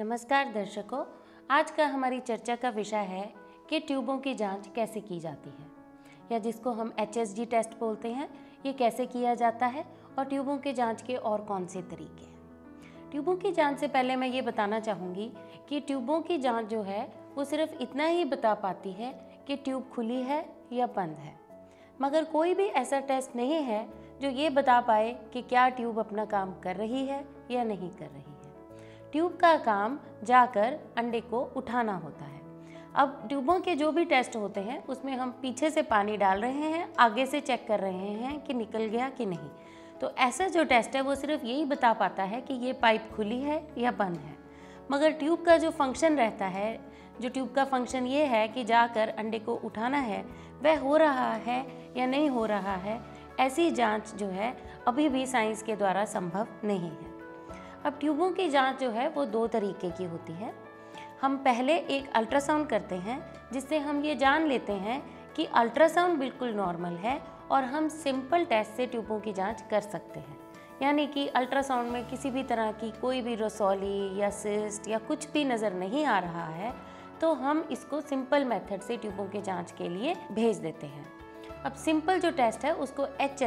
नमस्कार दर्शकों, आज का हमारी चर्चा का विषय है कि ट्यूबों की जाँच कैसे की जाती है। या जिसको हम एच टेस्ट बोलते हैं, ये कैसे किया जाता है और ट्यूबों की जाँच के और कौन से तरीके हैं। ट्यूबों की जाँच से पहले मैं ये बताना चाहूँगी कि ट्यूबों की जाँच जो है, वो सिर्फ़ इतना ही बता पाती है कि ट्यूब खुली है या बंद है। मगर कोई भी ऐसा टेस्ट नहीं है जो ये बता पाए कि क्या ट्यूब अपना काम कर रही है या नहीं कर रही। ट्यूब का काम जाकर अंडे को उठाना होता है। अब ट्यूबों के जो भी टेस्ट होते हैं, उसमें हम पीछे से पानी डाल रहे हैं, आगे से चेक कर रहे हैं कि निकल गया कि नहीं। तो ऐसा जो टेस्ट है, वो सिर्फ़ यही बता पाता है कि ये पाइप खुली है या बंद है। मगर ट्यूब का जो फ़ंक्शन रहता है, जो ट्यूब का फ़ंक्शन ये है कि जाकर अंडे को उठाना है, वह हो रहा है या नहीं हो रहा है, ऐसी जाँच जो है, अभी भी साइंस के द्वारा संभव नहीं है। अब ट्यूबों की जाँच जो है वो दो तरीके की होती है। हम पहले एक अल्ट्रासाउंड करते हैं, जिससे हम ये जान लेते हैं कि अल्ट्रासाउंड बिल्कुल नॉर्मल है और हम सिंपल टेस्ट से ट्यूबों की जाँच कर सकते हैं। यानी कि अल्ट्रासाउंड में किसी भी तरह की कोई भी रसौली या सिस्ट या कुछ भी नज़र नहीं आ रहा है तो हम इसको सिंपल मेथड से ट्यूबों की जाँच के लिए भेज देते हैं। अब सिंपल जो टेस्ट है उसको एच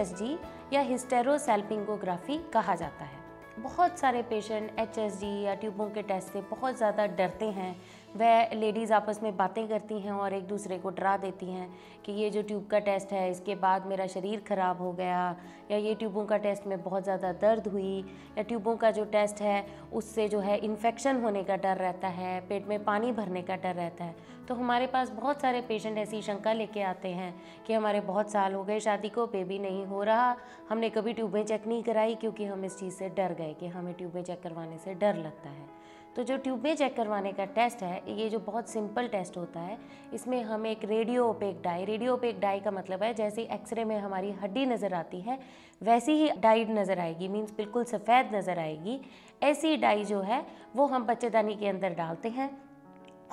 या हिस्टेरोसेल्पिंगोग्राफी कहा जाता है। बहुत सारे पेशेंट एच या ट्यूबों के टेस्ट से बहुत ज़्यादा डरते हैं। वह लेडीज़ आपस में बातें करती हैं और एक दूसरे को डरा देती हैं कि ये जो ट्यूब का टेस्ट है, इसके बाद मेरा शरीर ख़राब हो गया या ये ट्यूबों का टेस्ट में बहुत ज़्यादा दर्द हुई या ट्यूबों का जो टेस्ट है, उससे जो है इन्फेक्शन होने का डर रहता है, पेट में पानी भरने का डर रहता है। तो हमारे पास बहुत सारे पेशेंट ऐसी शंका लेके आते हैं कि हमारे बहुत साल हो गए, शादी को बेबी नहीं हो रहा, हमने कभी ट्यूबें चेक नहीं कराई क्योंकि हम इस चीज़ से डर गए कि हमें ट्यूबें चेक करवाने से डर लगता है। तो जो ट्यूबें चेक करवाने का टेस्ट है, ये जो बहुत सिंपल टेस्ट होता है, इसमें हम एक radio opaque dye, radio opaque dye का मतलब है, जैसे एक्सरे में हमारी हड्डी नज़र आती है, वैसी ही डाइड नज़र आएगी मीन्स बिल्कुल सफ़ेद नज़र आएगी। ऐसी डाई जो है, वो हम बच्चेदानी के अंदर डालते हैं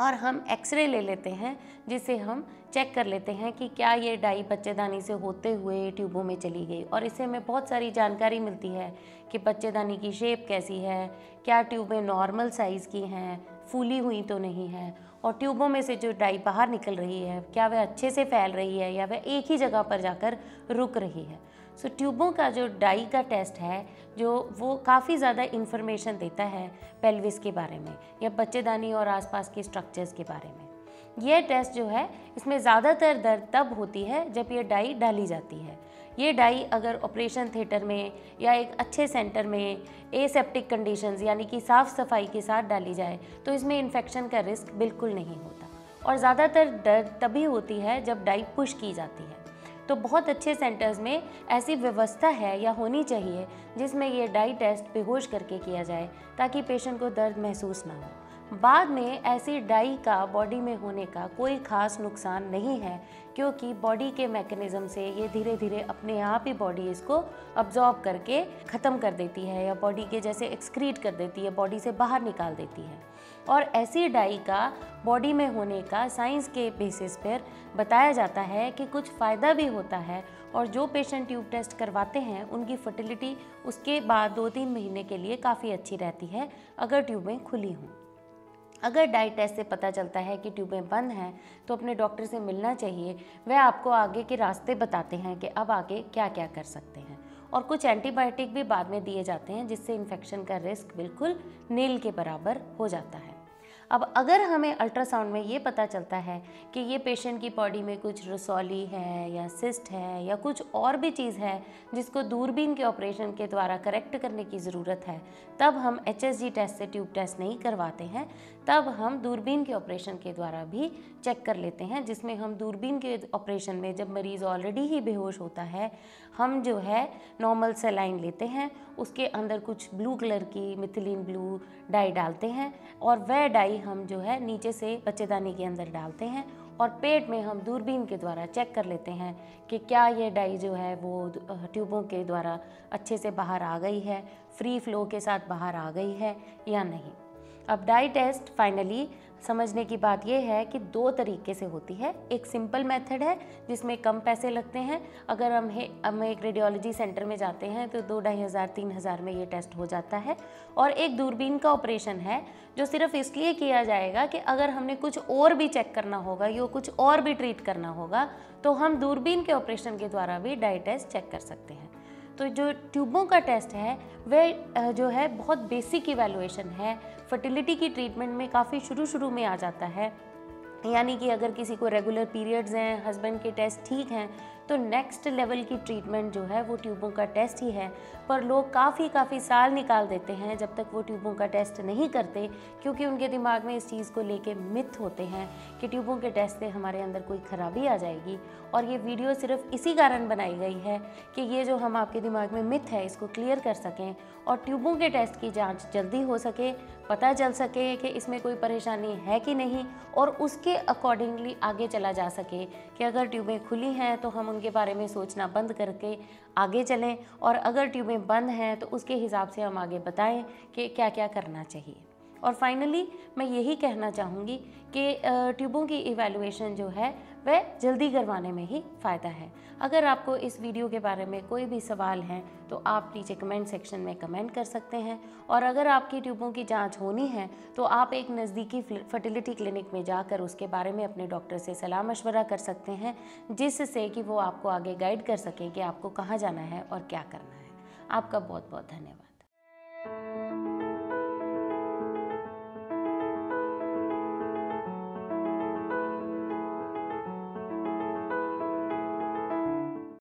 और हम एक्सरे ले लेते हैं, जिसे हम चेक कर लेते हैं कि क्या ये डाई बच्चेदानी से होते हुए ट्यूबों में चली गई। और इससे हमें बहुत सारी जानकारी मिलती है कि बच्चेदानी की शेप कैसी है, क्या ट्यूबें नॉर्मल साइज़ की हैं, फूली हुई तो नहीं है और ट्यूबों में से जो डाई बाहर निकल रही है क्या वह अच्छे से फैल रही है या वह एक ही जगह पर जाकर रुक रही है? सो so, ट्यूबों का जो डाई का टेस्ट है जो वो काफ़ी ज़्यादा इन्फॉर्मेशन देता है पेल्विस के बारे में या बच्चेदानी और आसपास के स्ट्रक्चर्स के बारे में। यह टेस्ट जो है इसमें ज़्यादातर दर्द तब होती है जब यह डाई डाली जाती है। ये डाई अगर ऑपरेशन थिएटर में या एक अच्छे सेंटर में एसेप्टिक कंडीशंस यानी कि साफ़ सफ़ाई के साथ डाली जाए तो इसमें इन्फेक्शन का रिस्क बिल्कुल नहीं होता। और ज़्यादातर दर्द तभी होती है जब डाई पुश की जाती है। तो बहुत अच्छे सेंटर्स में ऐसी व्यवस्था है या होनी चाहिए जिसमें ये डाई टेस्ट बेहोश करके किया जाए ताकि पेशेंट को दर्द महसूस ना हो। बाद में ऐसी डाई का बॉडी में होने का कोई ख़ास नुकसान नहीं है, क्योंकि बॉडी के मैकेनिज़्म से ये धीरे धीरे अपने आप ही बॉडी इसको अब्जॉर्ब करके ख़त्म कर देती है या बॉडी के जैसे एक्सक्रीट कर देती है बॉडी से बाहर निकाल देती है। और ऐसी डाई का बॉडी में होने का साइंस के बेसिस पर बताया जाता है कि कुछ फ़ायदा भी होता है और जो पेशेंट ट्यूब टेस्ट करवाते हैं, उनकी फर्टिलिटी उसके बाद दो तीन महीने के लिए काफ़ी अच्छी रहती है, अगर ट्यूबें खुली हों। अगर डाइट टेस्ट से पता चलता है कि ट्यूबें बंद हैं तो अपने डॉक्टर से मिलना चाहिए। वह आपको आगे के रास्ते बताते हैं कि अब आगे क्या क्या कर सकते हैं। और कुछ एंटीबायोटिक भी बाद में दिए जाते हैं, जिससे इन्फेक्शन का रिस्क बिल्कुल नील के बराबर हो जाता है। अब अगर हमें अल्ट्रासाउंड में ये पता चलता है कि ये पेशेंट की बॉडी में कुछ रसौली है या सिस्ट है या कुछ और भी चीज़ है, जिसको दूरबीन के ऑपरेशन के द्वारा करेक्ट करने की ज़रूरत है, तब हम एच टेस्ट से ट्यूब टेस्ट नहीं करवाते हैं। तब हम दूरबीन के ऑपरेशन के द्वारा भी चेक कर लेते हैं, जिसमें हम दूरबीन के ऑपरेशन में जब मरीज़ ऑलरेडी ही बेहोश होता है, हम जो है नॉर्मल सेलाइन लेते हैं, उसके अंदर कुछ ब्लू कलर की मिथिलीन ब्लू डाई डालते हैं और वह डाई हम जो है नीचे से बच्चेदानी के अंदर डालते हैं और पेट में हम दूरबीन के द्वारा चेक कर लेते हैं कि क्या ये डाई जो है वो ट्यूबों के द्वारा अच्छे से बाहर आ गई है, फ्री फ्लो के साथ बाहर आ गई है या नहीं। अब डाई टेस्ट फाइनली समझने की बात यह है कि दो तरीके से होती है। एक सिंपल मेथड है, जिसमें कम पैसे लगते हैं। अगर हम हम एक रेडियोलॉजी सेंटर में जाते हैं तो दो ढाई हज़ार, तीन हज़ार में ये टेस्ट हो जाता है। और एक दूरबीन का ऑपरेशन है, जो सिर्फ़ इसलिए किया जाएगा कि अगर हमने कुछ और भी चेक करना होगा, या कुछ और भी ट्रीट करना होगा तो हम दूरबीन के ऑपरेशन के द्वारा भी डाई टेस्ट चेक कर सकते हैं। तो जो ट्यूबों का टेस्ट है वह जो है बहुत बेसिक इवेलुएशन है। फर्टिलिटी की ट्रीटमेंट में काफ़ी शुरू शुरू में आ जाता है। यानी कि अगर किसी को रेगुलर पीरियड्स हैं हस्बैंड के टेस्ट ठीक हैं तो नेक्स्ट लेवल की ट्रीटमेंट जो है, वो ट्यूबों का टेस्ट ही है। पर लोग काफ़ी काफ़ी साल निकाल देते हैं जब तक वो ट्यूबों का टेस्ट नहीं करते, क्योंकि उनके दिमाग में इस चीज़ को लेके मिथ होते हैं कि ट्यूबों के टेस्ट से हमारे अंदर कोई खराबी आ जाएगी। और ये वीडियो सिर्फ़ इसी कारण बनाई गई है कि ये जो हम आपके दिमाग में मिथ है, इसको क्लियर कर सकें और ट्यूबों के टेस्ट की जाँच जल्दी हो सके, पता चल सके कि इसमें कोई परेशानी है कि नहीं और उसके अकॉर्डिंगली आगे चला जा सके कि अगर ट्यूबें खुली हैं तो हम उनके बारे में सोचना बंद करके आगे चलें। और अगर ट्यूबें बंद हैं तो उसके हिसाब से हम आगे बताएँ कि क्या क्या करना चाहिए। और फाइनली मैं यही कहना चाहूँगी कि ट्यूबों की इवेलुएशन जो है, वह जल्दी करवाने में ही फ़ायदा है। अगर आपको इस वीडियो के बारे में कोई भी सवाल हैं तो आप नीचे कमेंट सेक्शन में कमेंट कर सकते हैं। और अगर आपकी ट्यूबों की जाँच होनी है तो आप एक नज़दीकी फर्टिलिटी क्लिनिक में जाकर उसके बारे में अपने डॉक्टर से सलाह मशवरा कर सकते हैं, जिससे कि वो आपको आगे गाइड कर सकें कि आपको कहाँ जाना है और क्या करना है। आपका बहुत बहुत धन्यवाद।